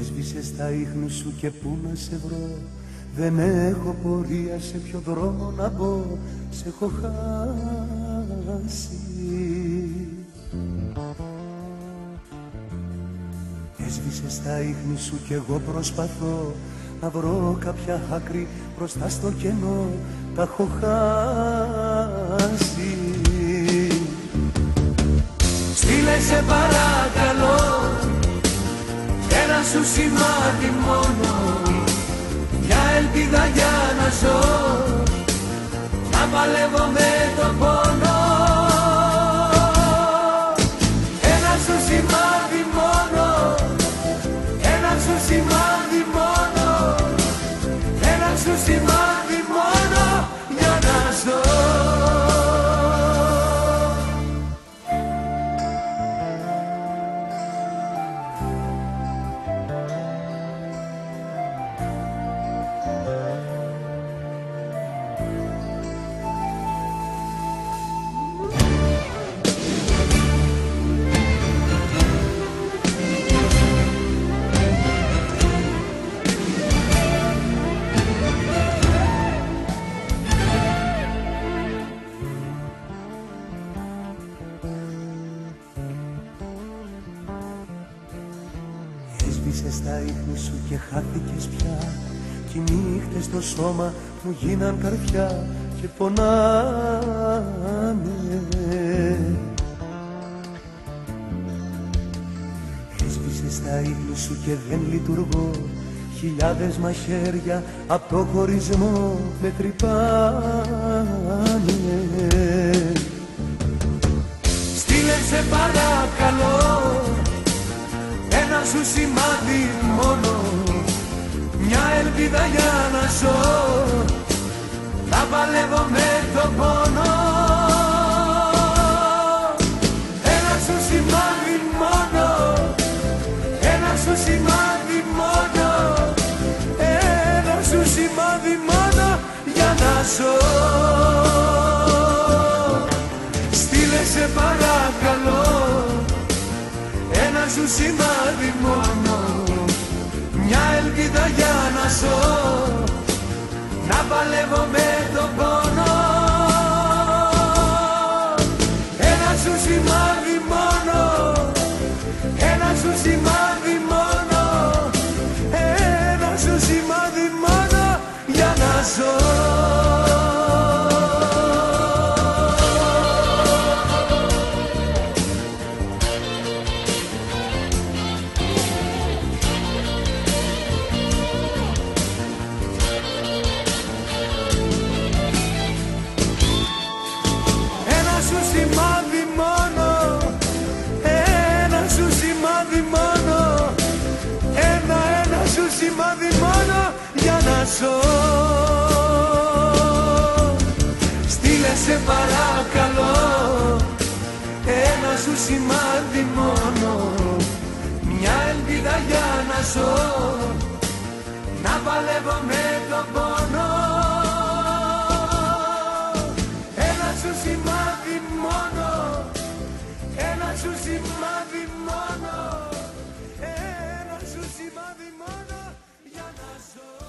Έσβησες τα ίχνη σου και πού να σε βρω. Δεν έχω πορεία σε ποιο δρόμο να μπω. Σε έχω χάσει. Έσβησες τα ίχνη σου κι εγώ προσπαθώ Να βρω κάποια άκρη μπροστά στο κενό. Τα έχω χάσει. Στείλε σε παρακαλώ ένα σου σημάδι μόνο. Μια ελπίδα για να ζω. Να παλεύω με το πόνο Έσβησες τα ίχνη σου και χάθηκες πια. Κι οι νύχτες στο σώμα μου γίναν καρφιά και πονάνε Έσβησες τα ίχνη σου και δεν λειτουργώ. Χιλιάδες μαχαίρια απ' το χωρισμό με τρυπάνε σου σημάδι μόνο. Μια ελπίδα για να ζω. Να παλεύω με το πόνο. Ένα σου σημάδι μόνο. Ένα σου σημάδι μόνο. Ένα σου σημάδι μόνο για να ζω σου σημάδι μόνο. Μια ελπίδα για να ζω. Να παλεύω με ζω Στείλε σε παρακαλώ Ένα σου σημάδι μόνο. Μια ελπίδα για να ζω. Να παλεύω με τον πόνο. Ένα σου σημάδι μόνο. Ένα σου σημάδι μόνο. Ένα σου σημάδι μόνο για να ζω.